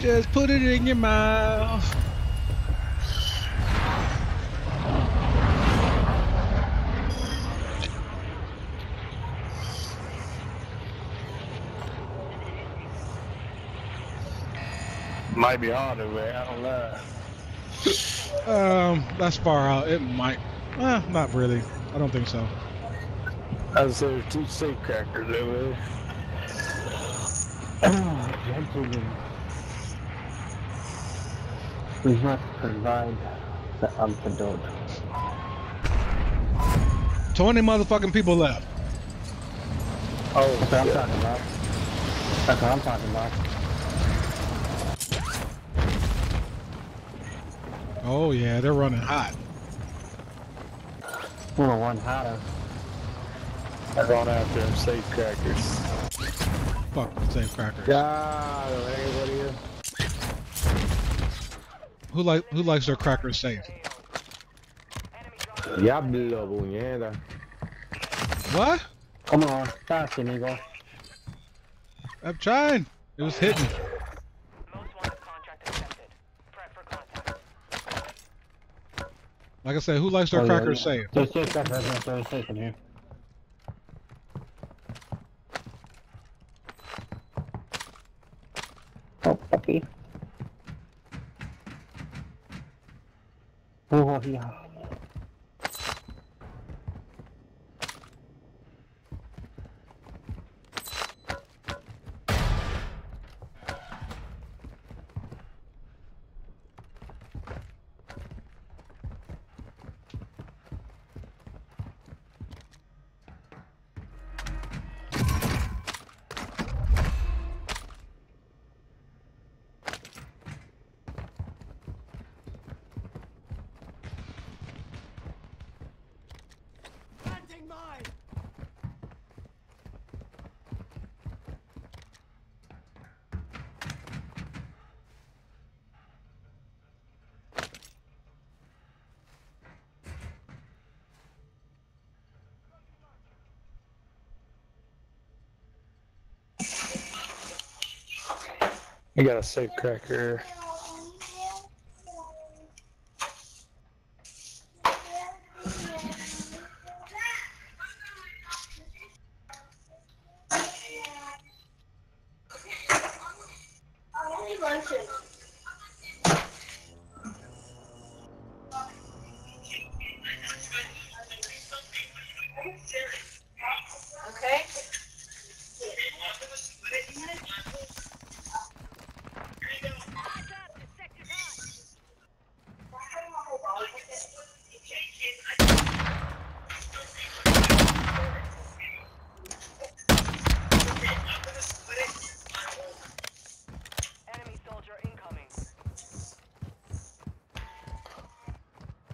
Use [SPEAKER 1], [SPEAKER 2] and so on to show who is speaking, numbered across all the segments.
[SPEAKER 1] Just put it in your mouth.
[SPEAKER 2] Might be harder, man. I don't know.
[SPEAKER 1] Um, that's far out. It might. Eh, not really. I don't think so.
[SPEAKER 2] I was there two safe crackers over
[SPEAKER 3] Oh, gentlemen. We must provide the antidote.
[SPEAKER 1] 20 motherfucking people left.
[SPEAKER 2] Oh,
[SPEAKER 3] That's what I'm talking about. That's what I'm talking about.
[SPEAKER 1] Oh, yeah, they're running hot.
[SPEAKER 3] Well, one hotter.
[SPEAKER 2] I run after them safe crackers.
[SPEAKER 1] Fuck safe crackers.
[SPEAKER 2] God, anybody here?
[SPEAKER 1] Who like who likes their crackers safe?
[SPEAKER 4] Ya blow.
[SPEAKER 1] What?
[SPEAKER 3] Come on, fast, amigo.
[SPEAKER 1] I'm trying. It was hitting.
[SPEAKER 5] Most wanted contract accepted. Prep for contact.
[SPEAKER 1] Like I said, who likes their
[SPEAKER 3] Oh, yeah,
[SPEAKER 1] crackers
[SPEAKER 3] yeah.
[SPEAKER 1] safe?
[SPEAKER 3] There's safe crackers, there's there's safe in here. Oh, puppy. Oh, yeah.
[SPEAKER 2] You got a safe cracker.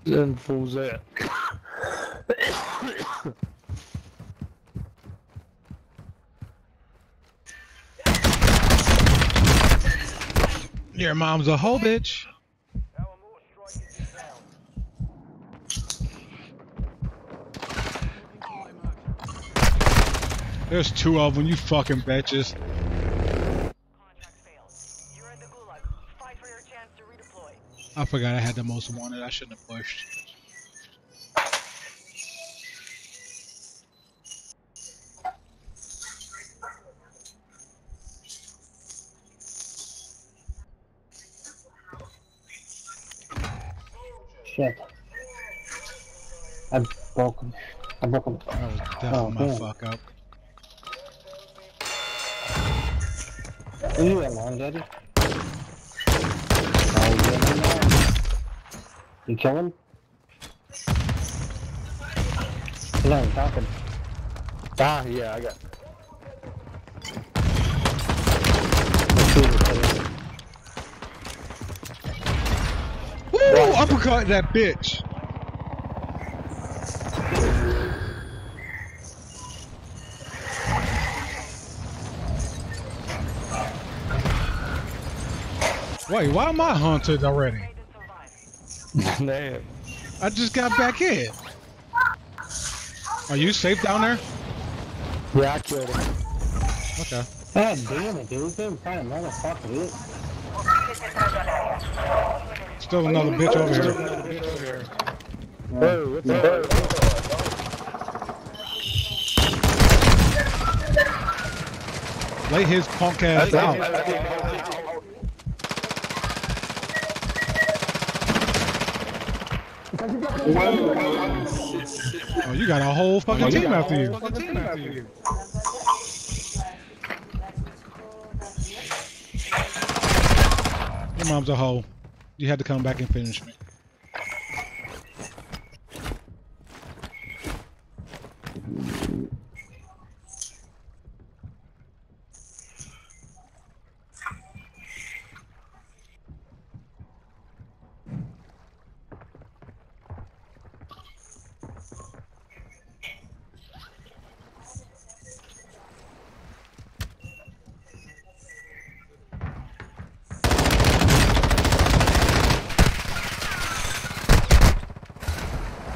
[SPEAKER 2] Then fools that.
[SPEAKER 1] Your mom's a hoe bitch. There's two of them, you fucking bitches. I forgot I had the most wanted. I shouldn't have pushed.
[SPEAKER 3] Shit. I broke him. I broke him.
[SPEAKER 1] That was definitely
[SPEAKER 3] Oh,
[SPEAKER 1] my fuck up.
[SPEAKER 3] Leave me alone, Daddy. Oh, you now. You kill him? He's not even talking.
[SPEAKER 2] Ah, yeah, I got.
[SPEAKER 3] Let's see what it is.
[SPEAKER 1] Woo! Uppercut that bitch! Wait, why am I haunted already?
[SPEAKER 5] Made.
[SPEAKER 2] Damn.
[SPEAKER 1] I just got back in. Are you safe down there?
[SPEAKER 2] Yeah, I killed him.
[SPEAKER 1] Okay.
[SPEAKER 3] God damn it, dude. This damn kind of motherfucker, dude.
[SPEAKER 1] Still another bitch over here.
[SPEAKER 2] Hey, what's up?
[SPEAKER 1] Lay his punk ass out. Oh, you got a oh, whole fucking team after you. Your mom's a hoe. You had to come back and finish me.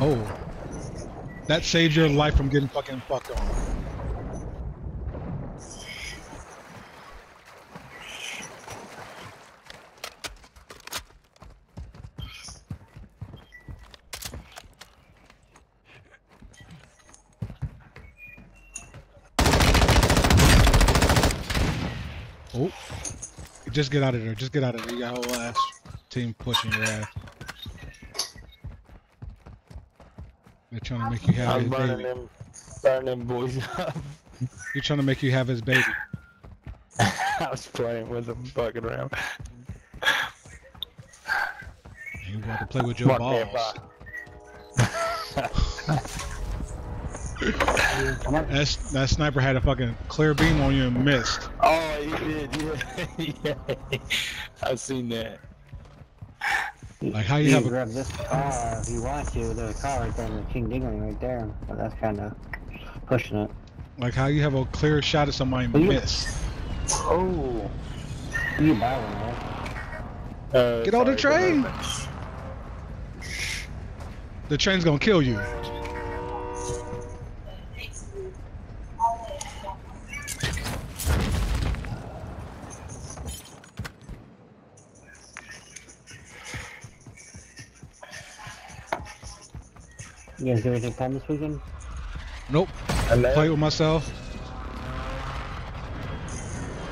[SPEAKER 1] Oh. That saved your life from getting fucking fucked on. Oh. Just get out of there. Just get out of there. You got a whole ass team pushing your ass. They're trying to make you have
[SPEAKER 2] I'm
[SPEAKER 1] his
[SPEAKER 2] burning
[SPEAKER 1] baby.
[SPEAKER 2] them, burning them boys up.
[SPEAKER 1] You're trying to make you have his baby.
[SPEAKER 2] I was playing with him, fucking around.
[SPEAKER 1] You about to play with your
[SPEAKER 2] Mark
[SPEAKER 1] balls. That, that sniper had a fucking clear beam on you and missed.
[SPEAKER 2] Oh, he did, yeah. yeah. I've seen that.
[SPEAKER 1] Like how you
[SPEAKER 3] You
[SPEAKER 1] have a
[SPEAKER 3] grab this car if you want to. There's a car right there, the King Dingling right there. But that's kind of pushing it.
[SPEAKER 1] like how you have a clear shot at somebody and
[SPEAKER 3] Well, you-
[SPEAKER 1] miss.
[SPEAKER 2] Oh.
[SPEAKER 3] You buy one, right?
[SPEAKER 2] Uh,
[SPEAKER 1] Get on the train. The train's gonna kill you.
[SPEAKER 3] You guys do anything fun this weekend?
[SPEAKER 1] Nope.
[SPEAKER 2] And then-
[SPEAKER 1] Play with myself.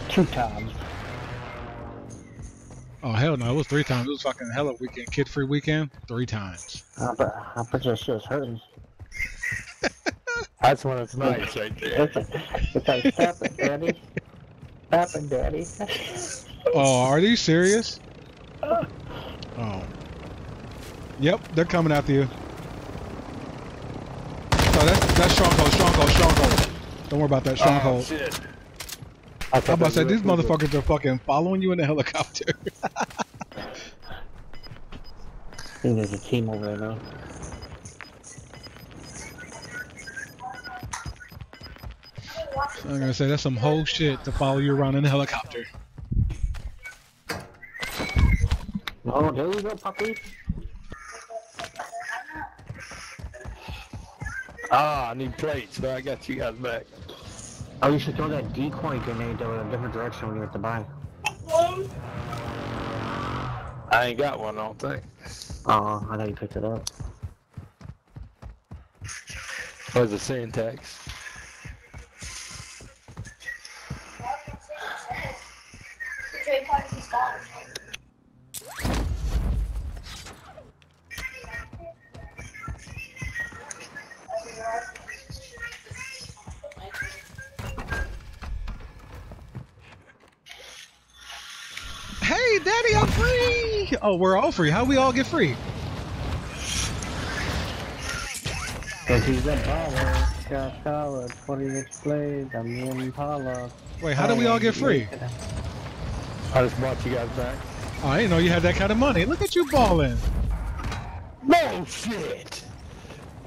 [SPEAKER 3] Two times.
[SPEAKER 1] Oh hell no! It was three times. It was fucking hella weekend, kid free weekend. Three times.
[SPEAKER 3] I bet, I bet your shit was hurting.
[SPEAKER 2] That's when it's nice right there.
[SPEAKER 3] It's, it's like, stop it, daddy. Stop it, daddy.
[SPEAKER 1] Oh, are you serious? Oh. Yep, they're coming after you. Oh, eh? that's that's stronghold, stronghold, stronghold. Don't worry about that
[SPEAKER 2] Oh,
[SPEAKER 1] stronghold.
[SPEAKER 2] shit.
[SPEAKER 1] I'm about to say these motherfuckers are fucking following you in the helicopter.
[SPEAKER 3] I think there's a team over there now.
[SPEAKER 1] I'm gonna say that's some whole shit to follow you around in a helicopter.
[SPEAKER 3] Oh, there you go, puppy.
[SPEAKER 2] Ah, I need plates, but I got you guys back.
[SPEAKER 3] Oh, you should throw that decoy grenade though in a different direction when you have to buy.
[SPEAKER 2] I ain't got one, I don't think.
[SPEAKER 3] Oh, I thought you picked it up.
[SPEAKER 2] What's the syntax?
[SPEAKER 1] Oh, we're all free. How we all get free?
[SPEAKER 3] Cause he's a baller, got collar, 20 inch blades, I'm in Impala.
[SPEAKER 1] Wait, how do we all get free?
[SPEAKER 2] I just brought you guys back.
[SPEAKER 1] Oh, I didn't know you had that kind of money. Look at you balling.
[SPEAKER 2] No shit!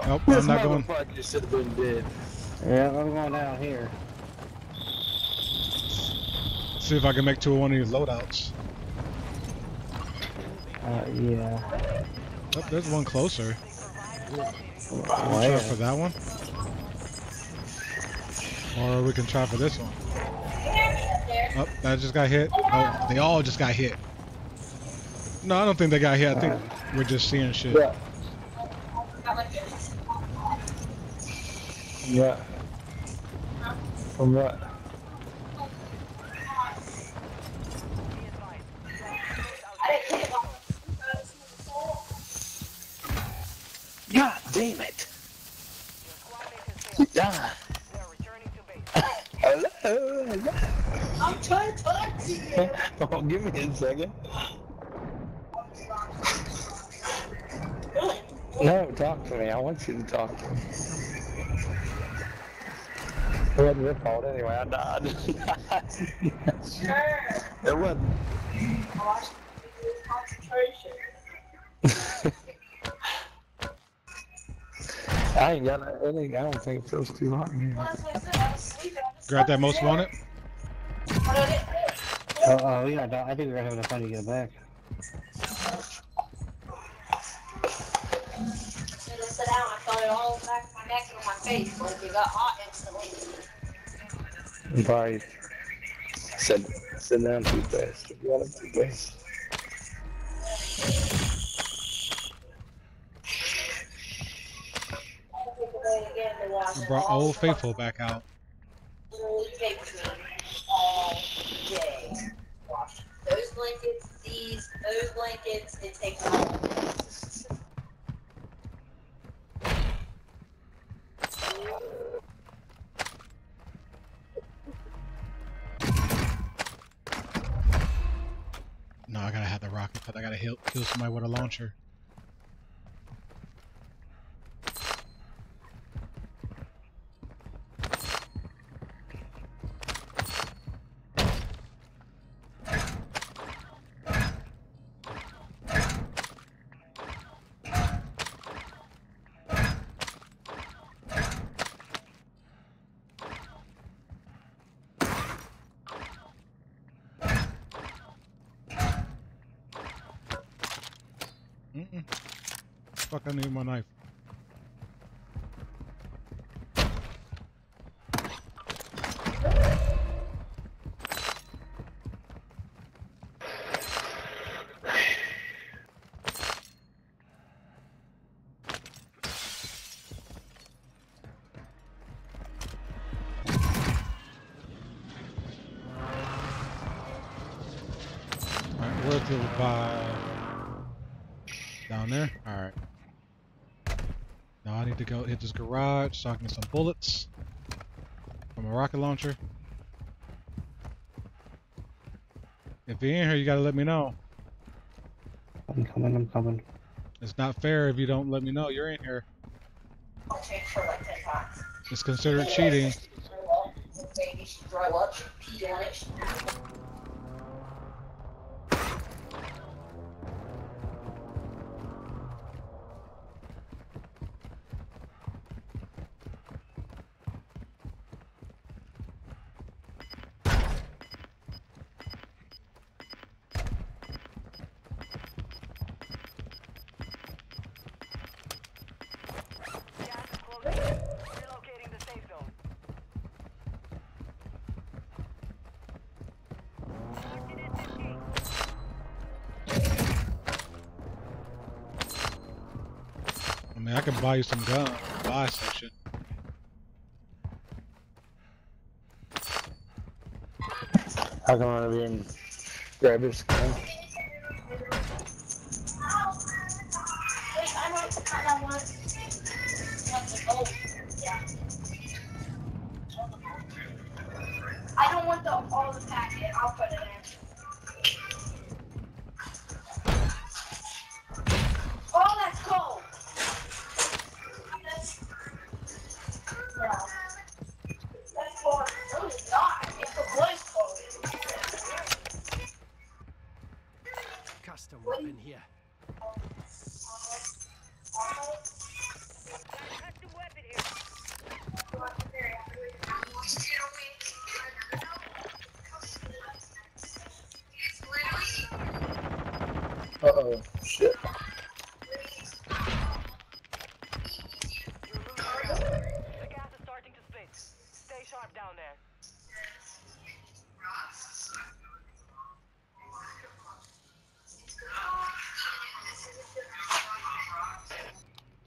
[SPEAKER 1] Nope,
[SPEAKER 2] This
[SPEAKER 1] I'm not going.
[SPEAKER 2] motherfucker should have been dead.
[SPEAKER 3] Yeah, I'm going down here.
[SPEAKER 1] See if I can make two of one of these loadouts.
[SPEAKER 3] Uh, yeah.
[SPEAKER 1] Oh, there's one closer. Wanna try for that one, or we can try for this one. Oh, that just got hit. Oh, they all just got hit. No, I don't think they got hit. I think we're just seeing shit.
[SPEAKER 2] Yeah. Yeah. From what?
[SPEAKER 5] Be advised.
[SPEAKER 6] I didn't hit one.
[SPEAKER 2] God damn it!
[SPEAKER 5] Your squad mate has failed.
[SPEAKER 2] Yeah.
[SPEAKER 5] They are returning to base.
[SPEAKER 2] Hello.
[SPEAKER 6] I'm trying to talk to you.
[SPEAKER 2] Oh, give me a second. No, talk to me. I want you to talk to me. It wasn't your fault anyway. I died.
[SPEAKER 6] Sure.
[SPEAKER 2] it wasn't.
[SPEAKER 6] I watched concentration.
[SPEAKER 2] I ain't got ain't- I don't think it feels too hot in here.
[SPEAKER 6] Well, that's what I said. I was sleeping. I just
[SPEAKER 1] Grab that most
[SPEAKER 6] in.
[SPEAKER 1] wanted.
[SPEAKER 6] But I didn't-
[SPEAKER 3] Oh, oh, we got. I think we're having a fun to get it back.
[SPEAKER 6] As I sat down, I felt it all back my neck and my face. Like it got hot instantly.
[SPEAKER 2] I'm sit, sit down too fast. You want it too fast.
[SPEAKER 6] I to take it away again to wash
[SPEAKER 1] We
[SPEAKER 6] it
[SPEAKER 1] brought Old Faithful back out.
[SPEAKER 6] literally takes me all day. Wash those blankets, these, it takes all.
[SPEAKER 1] No, I gotta have the rocket because I gotta heal, kill somebody with a launcher. Fuck, I need my knife. Alright, where's the by Now I need to go hit this garage so I can get some bullets from a rocket launcher. If you're in here, you gotta let me know.
[SPEAKER 3] I'm coming. I'm coming.
[SPEAKER 1] It's not fair if you don't let me know you're in here.
[SPEAKER 6] I'll change for like 10 times.
[SPEAKER 1] It's considered cheating. I can buy you some guns. Buy shit.
[SPEAKER 2] I'll come here and grab this gun.
[SPEAKER 7] Weapon here.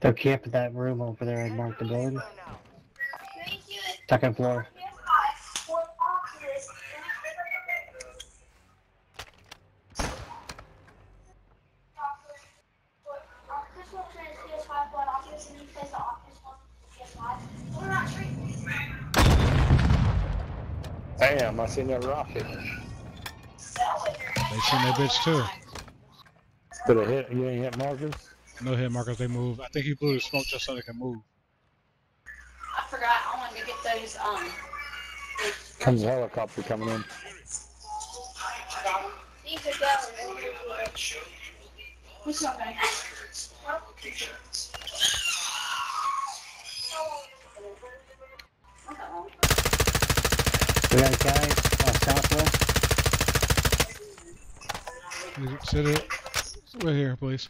[SPEAKER 3] They're camping that room over there and marked the building. Second floor.
[SPEAKER 2] Damn, I seen that rocket.
[SPEAKER 1] They seen that bitch too.
[SPEAKER 2] But it hit, you ain't hit markers?
[SPEAKER 1] No hit markers, they move. I think he blew the smoke just so they can move.
[SPEAKER 6] I forgot. I wanted to get those. Um.
[SPEAKER 2] Comes a helicopter coming in.
[SPEAKER 6] These are going. Which one, guys?
[SPEAKER 3] We got a guy uh, southwest.
[SPEAKER 1] Sit it right here, please.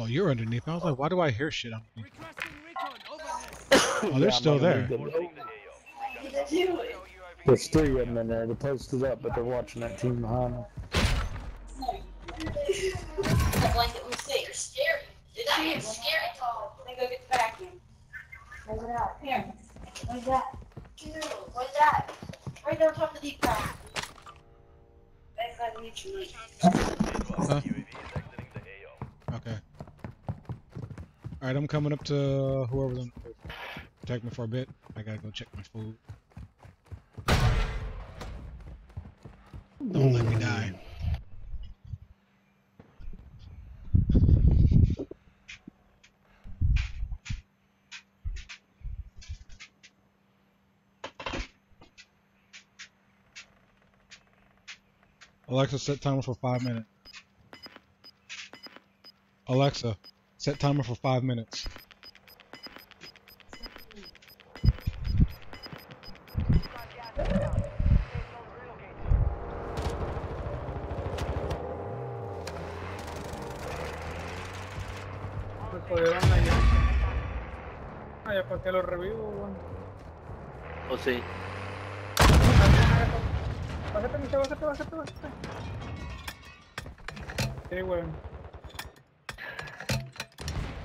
[SPEAKER 1] Oh, you're underneath. I was like, why do I hear shit underneath?
[SPEAKER 7] Requesting recon overhead.
[SPEAKER 1] Oh, they're
[SPEAKER 2] Yeah,
[SPEAKER 1] still there.
[SPEAKER 2] gonna leave the- There's three of them in there. They're posted up, but they're watching that team behind them.
[SPEAKER 6] That blanket was sick. You're scary. Did that get scary? Let me go get the vacuum. Where's it at? Here. Where's that? Dude, where's that? Right there on top of the deep fryer. Back by the
[SPEAKER 1] Alright, I'm coming up to whoever's on. Protect me for a bit. I gotta go check my food. Don't let me die. Alexa, set timer for five minutes. Alexa, set timer for five minutes.
[SPEAKER 5] Got gas inbound. Safe zone relocated.
[SPEAKER 8] Me jodieron la llave. Ah, ya para que lo revivo, weón.
[SPEAKER 9] O sí.
[SPEAKER 8] Bájate, Micha, bájate, bájate, bájate. Sí, weón.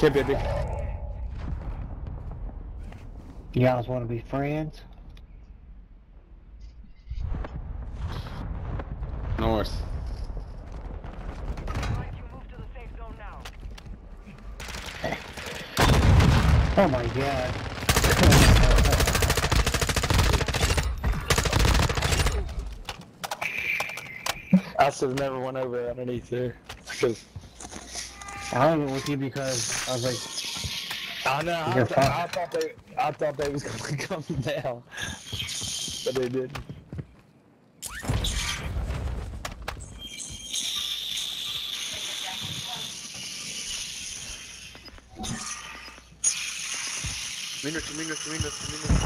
[SPEAKER 2] Kid, baby.
[SPEAKER 3] You guys want to be friends?
[SPEAKER 9] North.
[SPEAKER 5] Advise you move to the safe zone now.
[SPEAKER 3] Oh my god.
[SPEAKER 2] I should have never went over underneath there. Because
[SPEAKER 3] I went with you because I was like,
[SPEAKER 2] I know I, th- I thought they I thought they was gonna come down, but they didn't.
[SPEAKER 9] Minus, minus, minus, minus.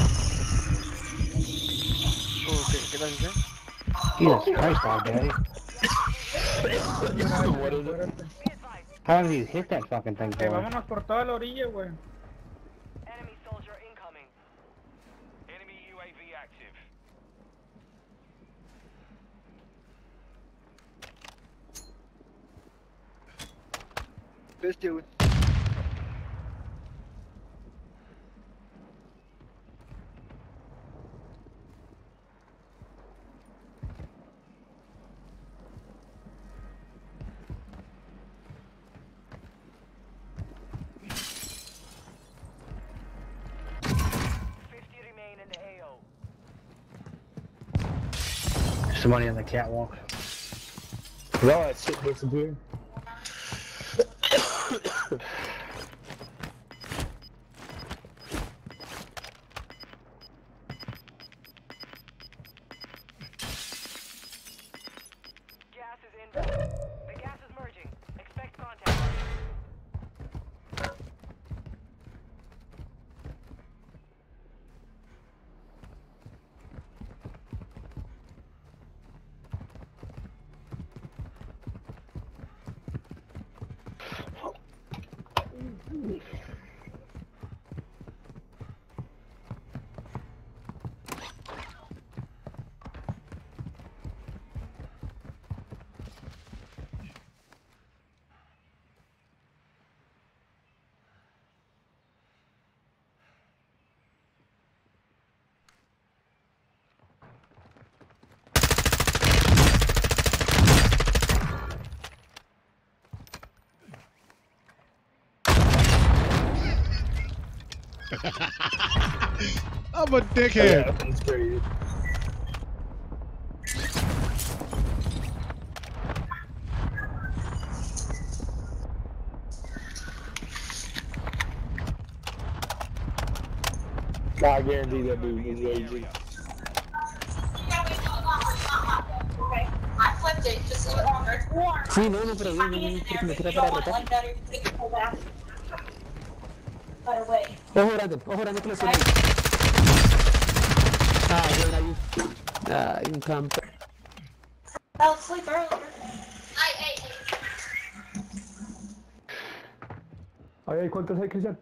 [SPEAKER 9] Oh, ¿qué, qué tal dice?
[SPEAKER 3] Jesus Christ, my daddy.
[SPEAKER 2] what is it?
[SPEAKER 3] How did you hit that fucking thing, boy?
[SPEAKER 8] vámonos por toda la orilla, weón.
[SPEAKER 5] Enemy soldier incoming. Enemy UAV active.
[SPEAKER 9] Bestia, güey.
[SPEAKER 3] Somebody on the catwalk.
[SPEAKER 2] Did all that shit disappear?
[SPEAKER 5] Gas
[SPEAKER 1] I'm a
[SPEAKER 2] Yeah,
[SPEAKER 1] dickhead.
[SPEAKER 2] that's crazy. I guarantee that dude is raging.
[SPEAKER 6] Okay. I flipped it just a little longer. It's warm.
[SPEAKER 3] Sí, no, no, pero
[SPEAKER 6] It's
[SPEAKER 3] bien,
[SPEAKER 6] hot
[SPEAKER 3] bien,
[SPEAKER 6] in
[SPEAKER 3] porque me
[SPEAKER 6] there,
[SPEAKER 3] tira
[SPEAKER 6] but you
[SPEAKER 3] para
[SPEAKER 6] don't want it
[SPEAKER 3] retar.
[SPEAKER 6] like that or you take it pulled out. By the way.
[SPEAKER 3] Ojo grande, ojo grande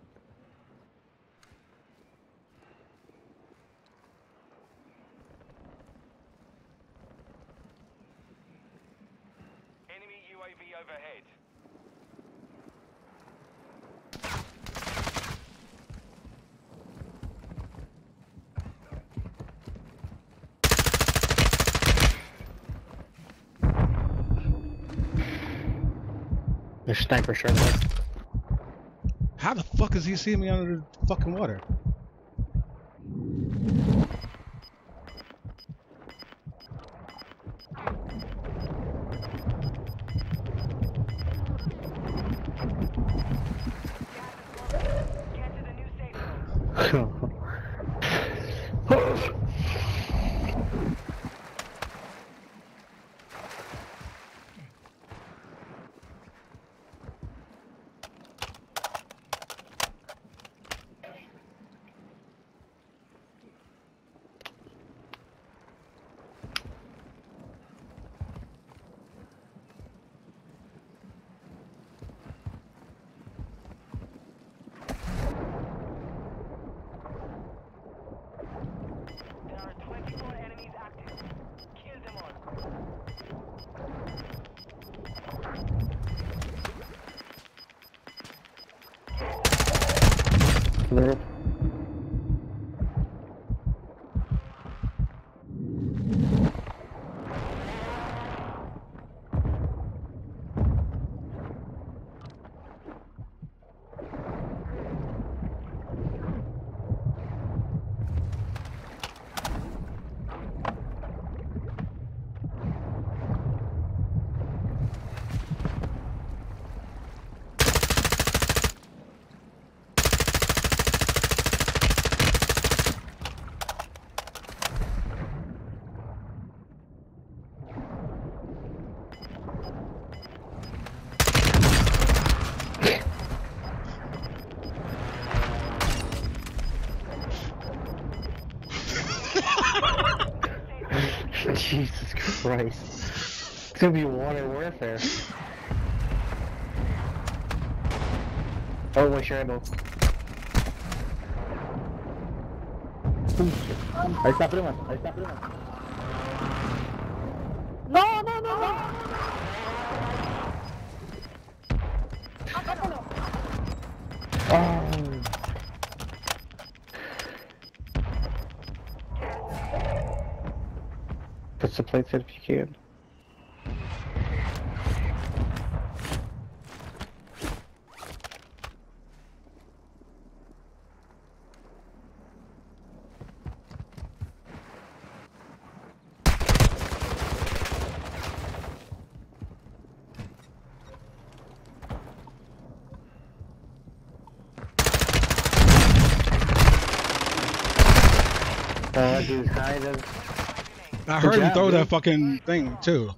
[SPEAKER 3] There's sniper shirt.
[SPEAKER 1] How the fuck is he seeing me under the fucking water?
[SPEAKER 5] There.
[SPEAKER 3] Gonna be water warfare. Oh, wait, your ammo. Ahí está, prima. Ahí está, prima.
[SPEAKER 6] No, no, no, no.
[SPEAKER 3] Oh. Put the plates in if you can. Uh, he's hiding.
[SPEAKER 1] I
[SPEAKER 3] Good
[SPEAKER 1] heard him
[SPEAKER 3] job,
[SPEAKER 1] throw that fucking thing too.